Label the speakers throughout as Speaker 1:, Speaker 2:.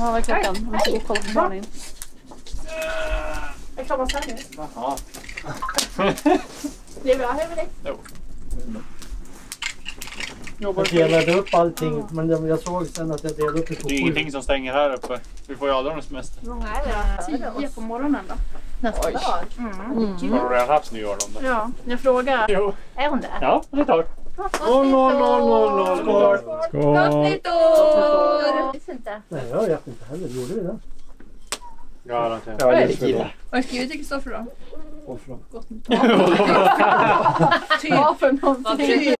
Speaker 1: Ja, vad är klockan? Jag måste gå och kolla på barnen.
Speaker 2: Är klockan här nu?
Speaker 3: Ja.
Speaker 2: Det är bra, är det med dig?
Speaker 3: Jo.
Speaker 4: Jag delade upp allting, men jag jag såg sen att jag delade upp det på
Speaker 3: Det är
Speaker 4: sju.
Speaker 3: ingenting som stänger här uppe. Vi får ju Adrians
Speaker 2: Hur många är det?
Speaker 1: Tio på morgonen då.
Speaker 2: Nästa dag?
Speaker 1: Mm.
Speaker 3: Har du redan haft nyår om det?
Speaker 1: Ja, jag frågar.
Speaker 3: Jo.
Speaker 2: Är hon där?
Speaker 3: Ja, det tar.
Speaker 4: Noll, noll, noll, noll, noll. Skål!
Speaker 2: Gott nytt år!
Speaker 4: Nej, jag vet inte heller. Gjorde vi det?
Speaker 3: Garanterat.
Speaker 4: Ja, det är
Speaker 1: Vad har du skrivit till Kristoffer då? Gott nytt
Speaker 2: Typ. Vad för någonting?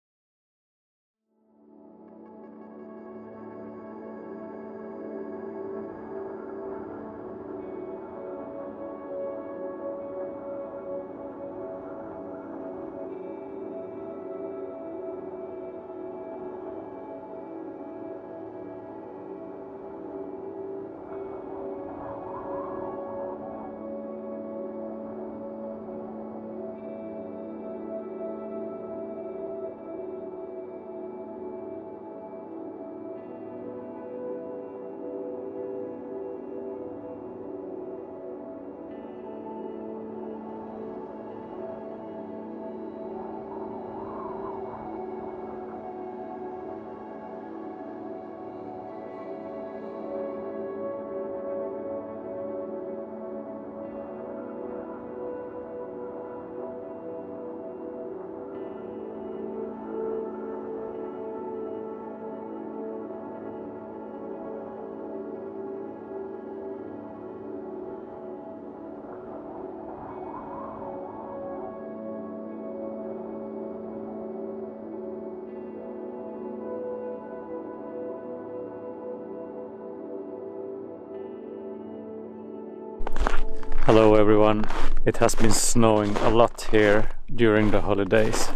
Speaker 3: Hello everyone. It has been snowing a lot here during the holidays.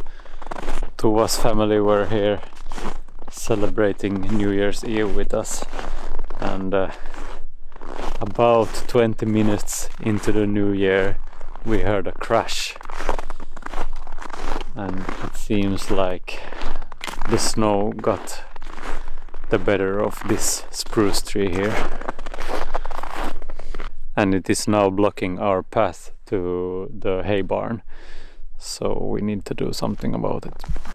Speaker 3: Tova's family were here celebrating New Year's Eve with us and uh, about 20 minutes into the new year we heard a crash and it seems like the snow got the better of this spruce tree here and it is now blocking our path to the hay barn. So we need to do something about it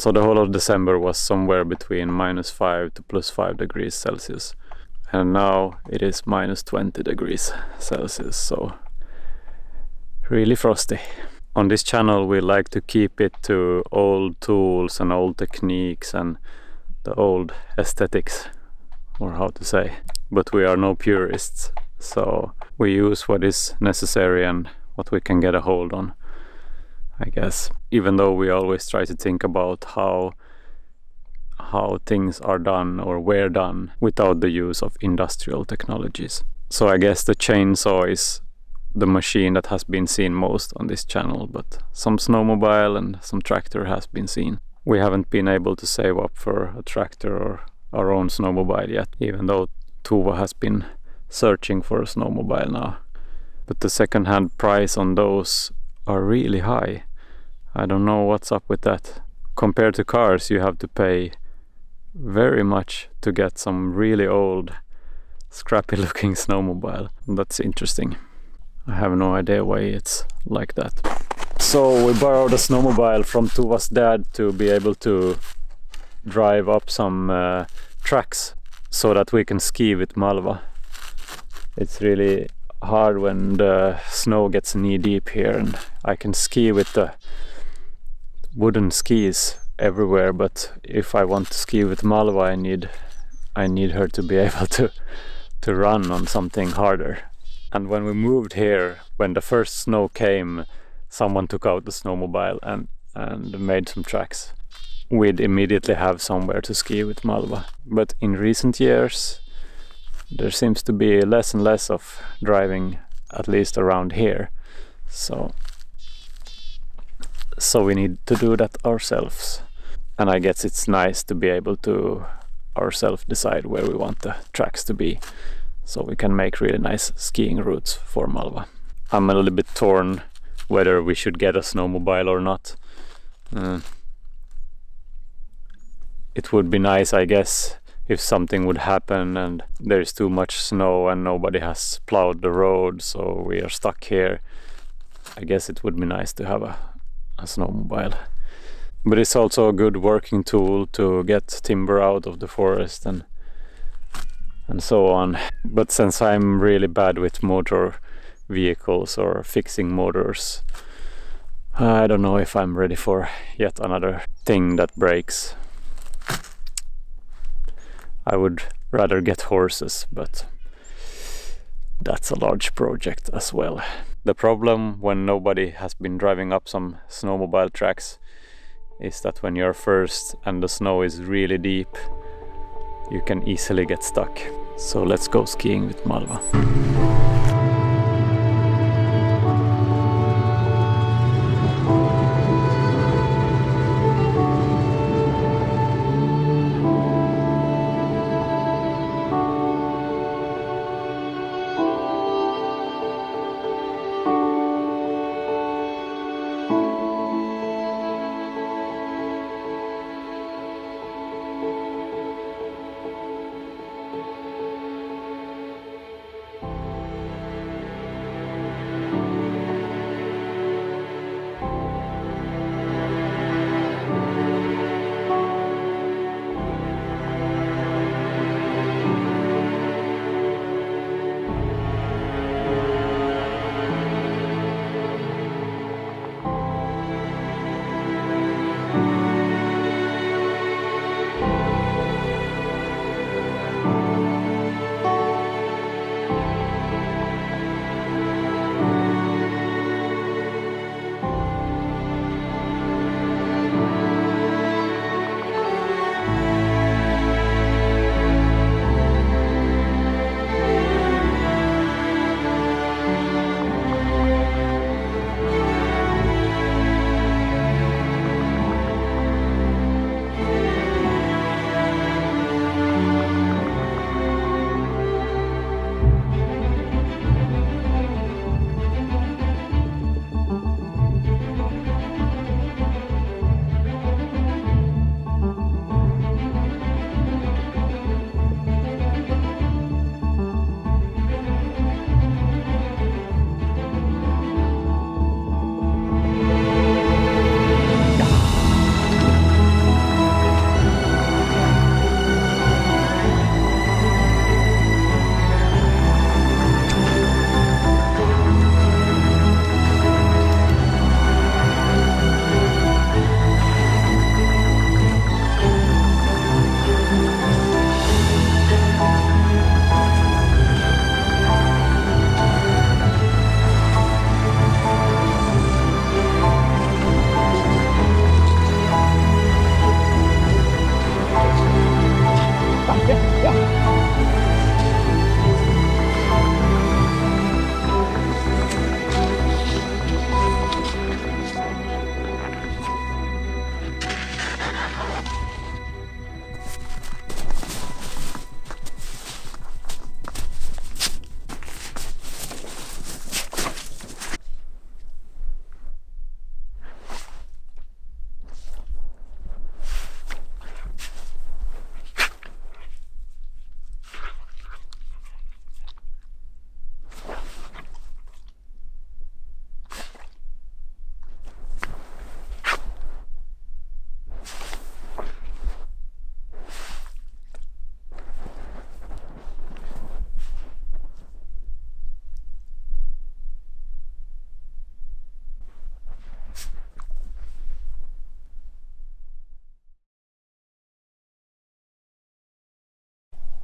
Speaker 3: So the whole of December was somewhere between minus 5 to plus 5 degrees Celsius. And now it is minus 20 degrees Celsius, so really frosty. On this channel we like to keep it to old tools and old techniques and the old aesthetics, or how to say. But we are no purists, so we use what is necessary and what we can get a hold on. I guess. Even though we always try to think about how how things are done or were done without the use of industrial technologies. So I guess the chainsaw is the machine that has been seen most on this channel, but some snowmobile and some tractor has been seen. We haven't been able to save up for a tractor or our own snowmobile yet, even though Tova has been searching for a snowmobile now. But the second-hand price on those are really high. I don't know what's up with that. Compared to cars, you have to pay very much to get some really old, scrappy looking snowmobile. That's interesting. I have no idea why it's like that. So we borrowed a snowmobile from Tova's dad to be able to drive up some uh, tracks so that we can ski with Malva. It's really hard when the snow gets knee deep here and I can ski with the wooden skis everywhere but if I want to ski with Malva I need I need her to be able to to run on something harder. And when we moved here when the first snow came someone took out the snowmobile and and made some tracks. We'd immediately have somewhere to ski with Malva but in recent years there seems to be less and less of driving at least around here. So so we need to do that ourselves and I guess it's nice to be able to ourselves decide where we want the tracks to be so we can make really nice skiing routes for Malva. I'm a little bit torn whether we should get a snowmobile or not. Uh, it would be nice I guess if something would happen and there's too much snow and nobody has plowed the road so we are stuck here. I guess it would be nice to have a, a snowmobile. But it's also a good working tool to get timber out of the forest and and so on. But since I'm really bad with motor vehicles or fixing motors, I don't know if I'm ready for yet another thing that breaks. I would rather get horses, but that's a large project as well. The problem when nobody has been driving up some snowmobile tracks is that when you're first and the snow is really deep, you can easily get stuck. So let's go skiing with Malva.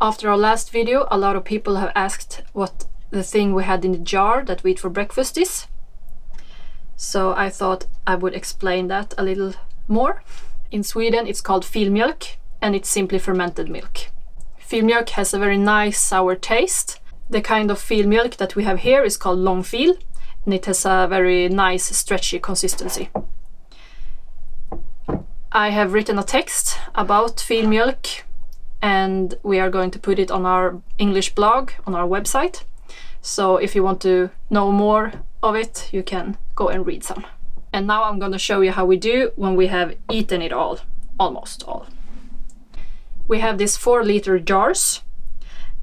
Speaker 5: After our last video, a lot of people have asked what the thing we had in the jar that we eat for breakfast is. So I thought I would explain that a little more. In Sweden it's called filmjölk and it's simply fermented milk. Filmjölk has a very nice sour taste. The kind of filmjölk that we have here is called långfil and it has a very nice stretchy consistency. I have written a text about filmjölk and we are going to put it on our English blog on our website. So if you want to know more of it, you can go and read some. And now I'm gonna show you how we do when we have eaten it all, almost all. We have these four liter jars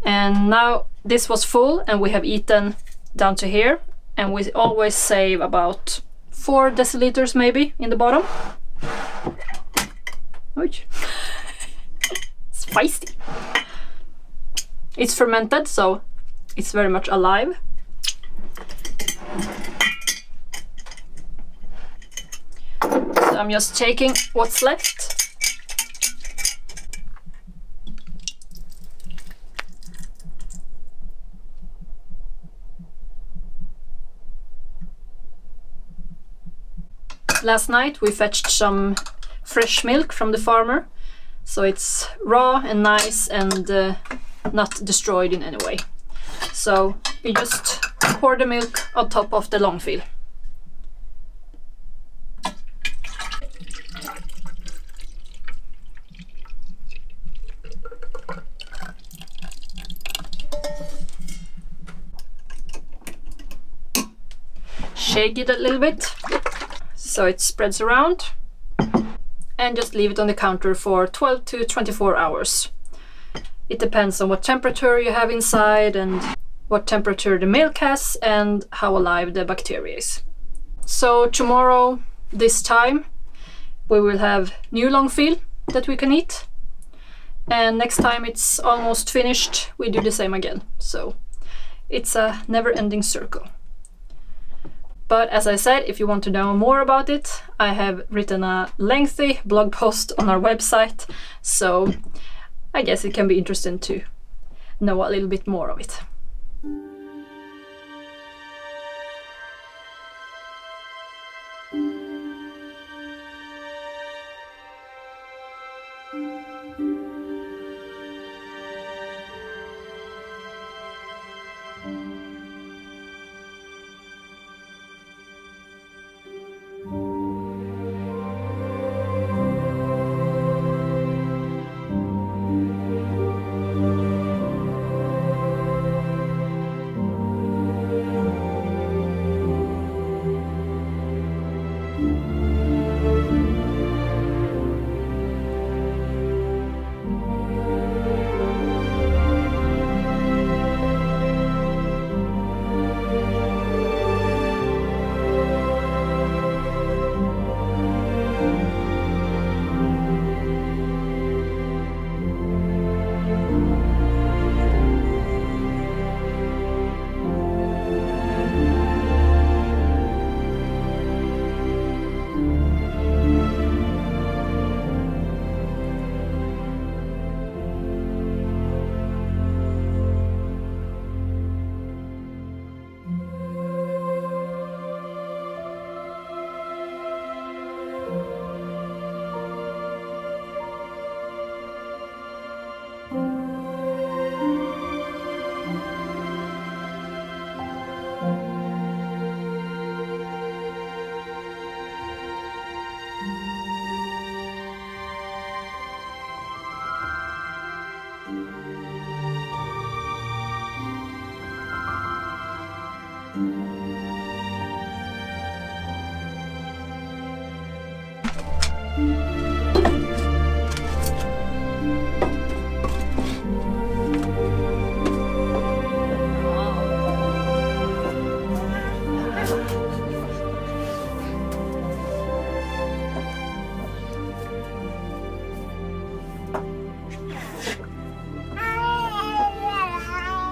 Speaker 5: and now this was full and we have eaten down to here and we always save about four deciliters maybe in the bottom. Ouch. feisty. It's fermented so it's very much alive. So I'm just checking what's left. Last night we fetched some fresh milk from the farmer so it's raw and nice and uh, not destroyed in any way. So you just pour the milk on top of the långfil. Shake it a little bit so it spreads around and just leave it on the counter for 12 to 24 hours. It depends on what temperature you have inside and what temperature the milk has and how alive the bacteria is. So tomorrow, this time, we will have new långfil that we can eat. And next time it's almost finished, we do the same again. So it's a never-ending circle. But as I said, if you want to know more about it, I have written a lengthy blog post on our website, so I guess it can be interesting to know a little bit more of it.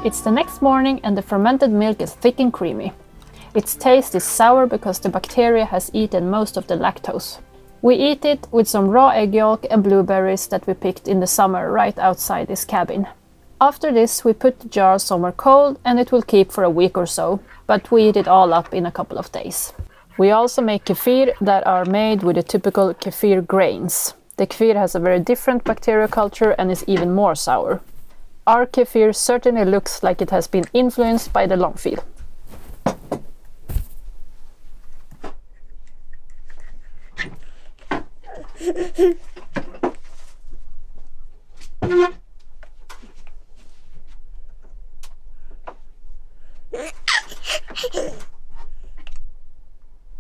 Speaker 5: It's the next morning and the fermented milk is thick and creamy. Its taste is sour because the bacteria has eaten most of the lactose. We eat it with some raw egg yolk and blueberries that we picked in the summer right outside this cabin. After this, we put the jar somewhere cold and it will keep for a week or so, but we eat it all up in a couple of days. We also make kefir that are made with the typical kefir grains. The kefir has a very different bacterial culture and is even more sour. Our kefir certainly looks like it has been influenced by the långfil.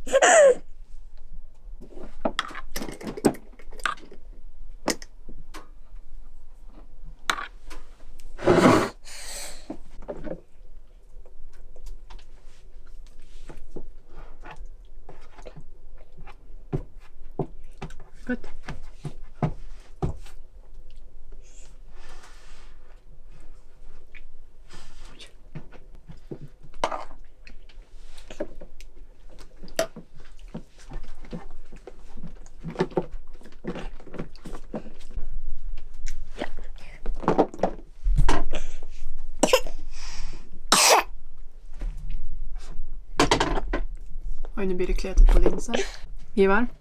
Speaker 1: Good. Hadi. eine Birklärte Verlinsen. Jeweils.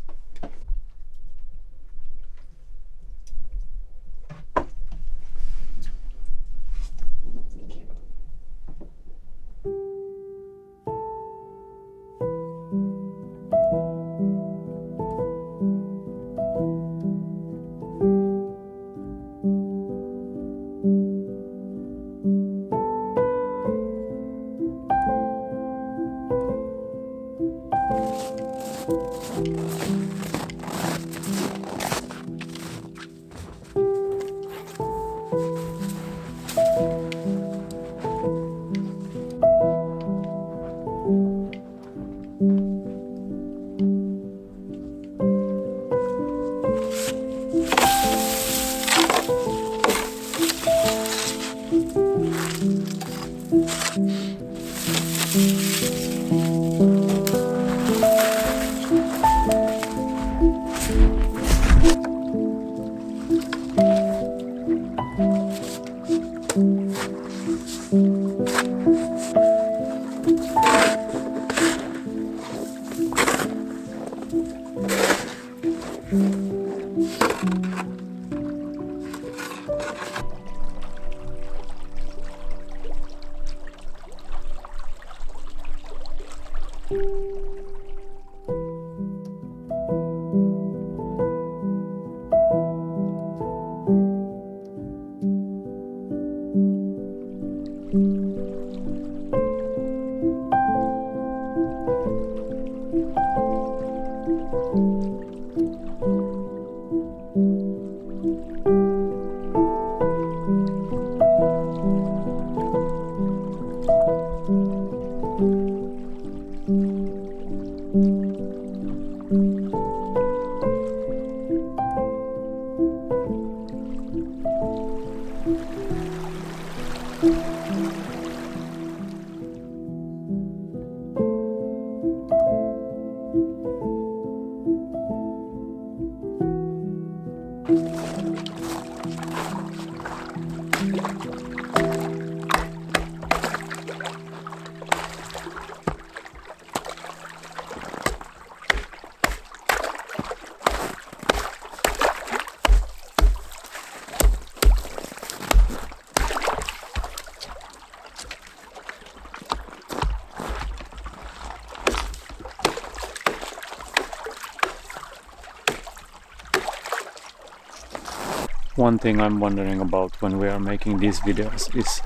Speaker 3: One thing I'm wondering about when we are making these videos is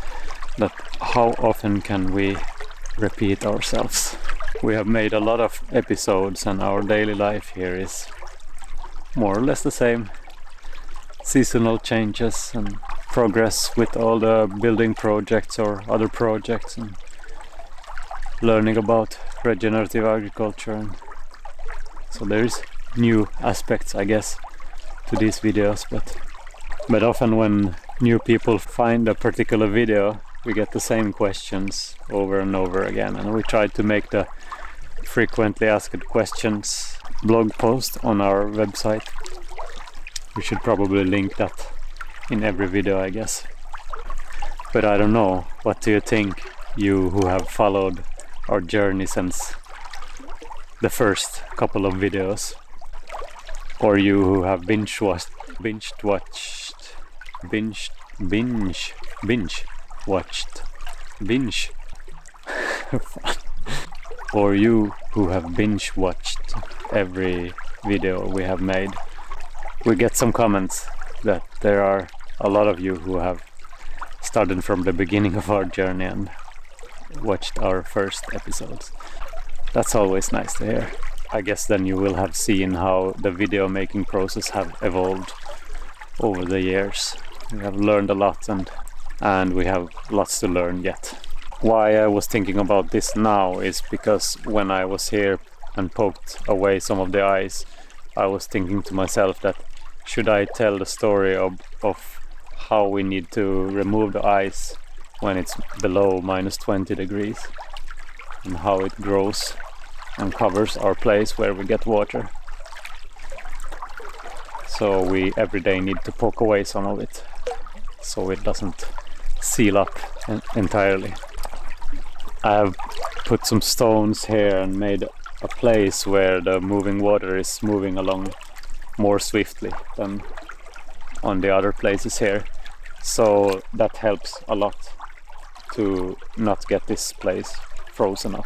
Speaker 3: that how often can we repeat ourselves? We have made a lot of episodes and our daily life here is more or less the same. Seasonal changes and progress with all the building projects or other projects and learning about regenerative agriculture and so there is new aspects I guess to these videos but but often when new people find a particular video we get the same questions over and over again and we try to make the frequently asked questions blog post on our website. We should probably link that in every video I guess. But I don't know. What do you think you who have followed our journey since the first couple of videos? Or you who have binge watched binge watched binge binge binge watched. Binge. For you who have binge watched every video we have made we get some comments that there are a lot of you who have started from the beginning of our journey and watched our first episodes. That's always nice to hear. I guess then you will have seen how the video making process have evolved over the years. We have learned a lot and and we have lots to learn yet. Why I was thinking about this now is because when I was here and poked away some of the ice, I was thinking to myself that should I tell the story of, of how we need to remove the ice when it's below minus 20 degrees and how it grows and covers our place where we get water. So we every day need to poke away some of it so it doesn't seal up en entirely. I have put some stones here and made a place where the moving water is moving along more swiftly than on the other places here. So that helps a lot to not get this place frozen up.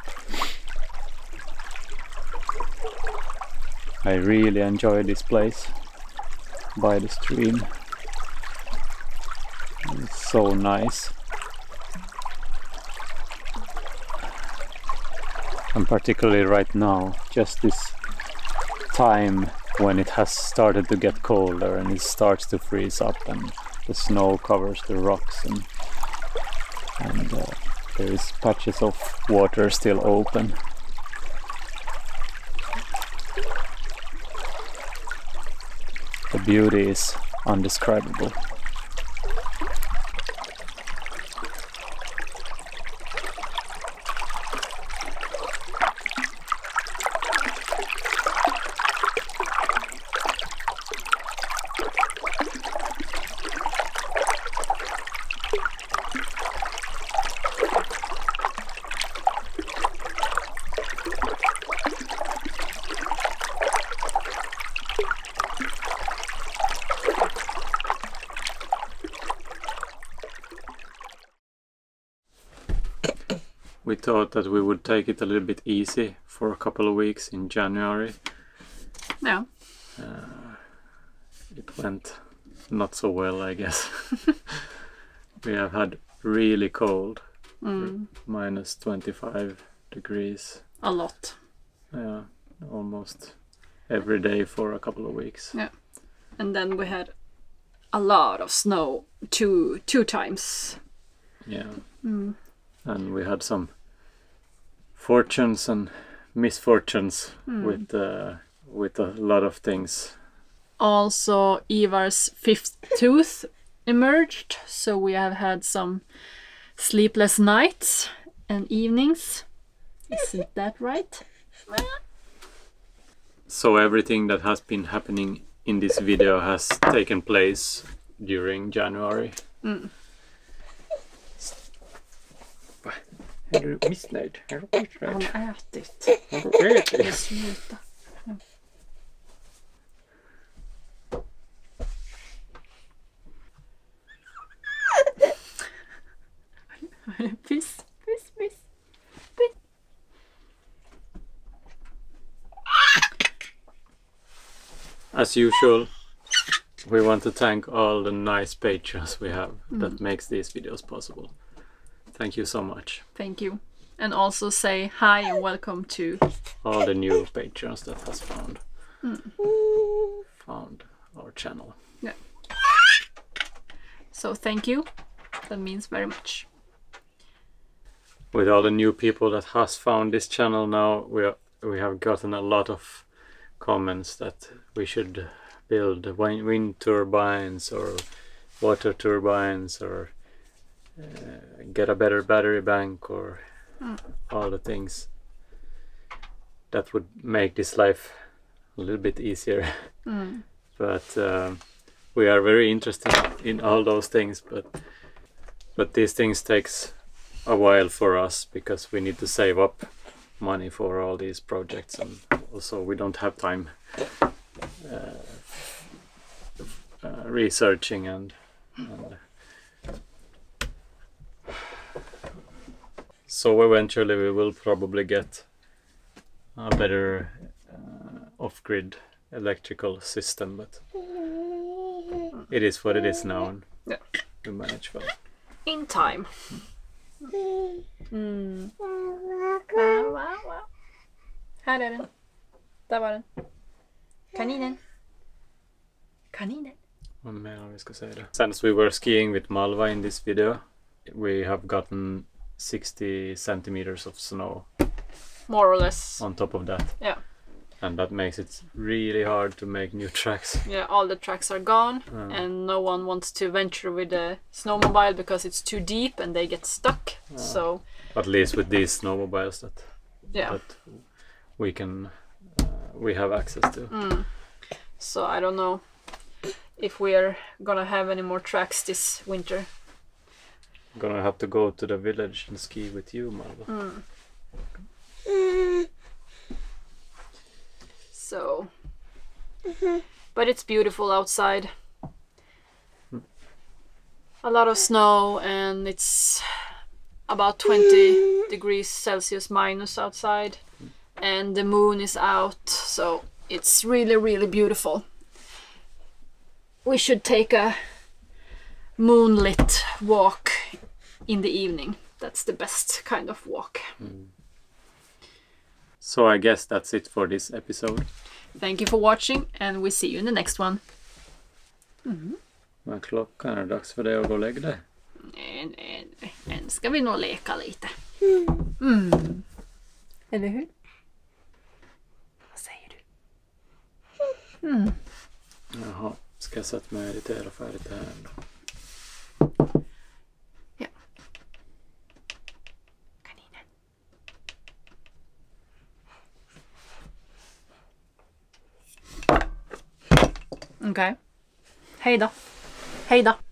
Speaker 3: I really enjoy this place by the stream. It's so nice. And particularly right now, just this time when it has started to get colder and it starts to freeze up and the snow covers the rocks and, and uh, there is patches of water still open The beauty is undescribable. we thought that we would take it a little bit easy for a couple of weeks in January.
Speaker 1: Yeah.
Speaker 3: Uh, it went not so well, I guess. we have had really cold,
Speaker 1: Mm.
Speaker 3: minus 25 degrees.
Speaker 1: A lot.
Speaker 3: Yeah, almost every day for a couple of weeks. Yeah.
Speaker 1: And then we had a lot of snow two two times.
Speaker 3: Yeah.
Speaker 1: Mm.
Speaker 3: And we had some fortunes and misfortunes
Speaker 1: Mm.
Speaker 3: with uh, with a lot of things.
Speaker 1: Also, Ivar's fifth tooth emerged, so we have had some sleepless nights and evenings. Isn't that right?
Speaker 3: So everything that has been happening in this video has taken place during January.
Speaker 1: Mm.
Speaker 3: Är du missnöjd? Är du
Speaker 1: Han
Speaker 3: missnöjd?
Speaker 1: har ätit.
Speaker 3: Har du ätit?
Speaker 1: Sluta. Piss, piss, piss.
Speaker 3: As usual, we want to thank all the nice patrons we have that mm. makes these videos possible. Thank you so much.
Speaker 1: Thank you. And also say hi and welcome to
Speaker 3: All the new patrons that has found hmm. found our channel. Yeah.
Speaker 5: So thank you. That means very much.
Speaker 3: With all the new people that has found this channel now, we are, we have gotten a lot of comments that we should build wind turbines or water turbines or uh, get a better battery bank or all the things that would make this life a little bit easier. but um, we are very interested in all those things. But but these things takes a while for us because we need to save up money for all these projects and also we don't have time uh, uh, researching and, and so eventually we will probably get a better uh, off-grid electrical system but it is what it is now and
Speaker 5: Yeah.
Speaker 3: we manage well
Speaker 5: In time. Mm. Här är den. Där var den. Kaninen. Kaninen.
Speaker 3: Vad menar vi ska säga det? Since we were skiing with Malva in this video, we have gotten 60 centimeters of snow
Speaker 5: More or less.
Speaker 3: on top of that.
Speaker 5: Yeah.
Speaker 3: And that makes it really hard to make new tracks.
Speaker 5: Yeah, all the tracks are gone,
Speaker 3: Mm.
Speaker 5: and no one wants to venture with the snowmobile because it's too deep and they get stuck. So,
Speaker 3: At least with these snowmobiles that,
Speaker 5: yeah.
Speaker 3: that we can uh, we have access to.
Speaker 5: So I don't know if we are gonna have any more tracks this winter.
Speaker 3: Gonna have to go to the village and ski with you, Malva. Hmm.
Speaker 5: So, but it's beautiful outside. A lot of snow, and it's about 20 degrees Celsius minus outside, and the moon is out, so it's really, really beautiful. We should take a moonlit walk in the evening. That's the best kind of walk.
Speaker 3: So I guess that's it for this episode.
Speaker 5: Thank you for watching, and we see you in the next one.
Speaker 3: Men klockan är dags för dig att gå och lägga dig.
Speaker 5: Nej, nej, nej. Än ska vi nog leka lite. Mm. Eller hur? Vad säger du?
Speaker 3: Jaha, ska jag sätta mig och editera färdigt det här då?
Speaker 5: Okej. Hej då. Hej då.